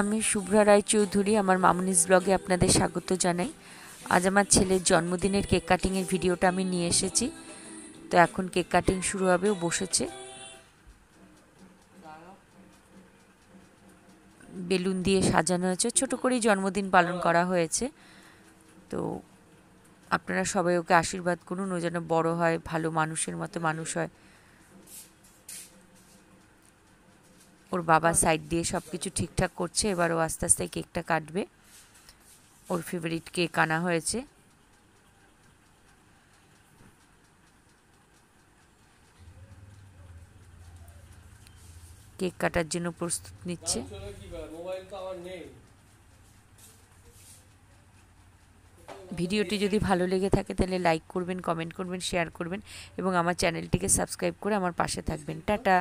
আমি শুভ্রা রায়চৌধুরী, আমার মামুনিস ব্লগে আপনাদের স্বাগত জানাই। আজ আমার ছেলের জন্মদিনের কেক কাটিংয়ের ভিডিওটা আমি নিয়ে এসেছি। তো এখন কেক কাটিং শুরু হবে, ও বসেছে। বেলুন দিয়ে সাজানো হয়েছে। ছোট করেই জন্মদিন পালন করা হয়েছে। তো আপনারা সবাই ওকে আশীর্বাদ করুন, ও যেন বড় হয়, ভালো মানুষের মতো মানুষ হয়। ওর বাবা সাইড দিয়ে সব কিছু ঠিকঠাক করছে, এবার ও আস্তে আস্তে কেকটা কাটবে। ওর ফেভারিট কেক আনা হয়েছে। কেক কাটার জন্য প্রস্তুত নিচ্ছে। ভিডিওটি যদি ভালো লেগে থাকে তাহলে লাইক করবেন কমেন্ট করবেন শেয়ার করবেন এবং আমার চ্যানেলটিকে সাবস্ক্রাইব করে আমার পাশে থাকবেন। টাটা!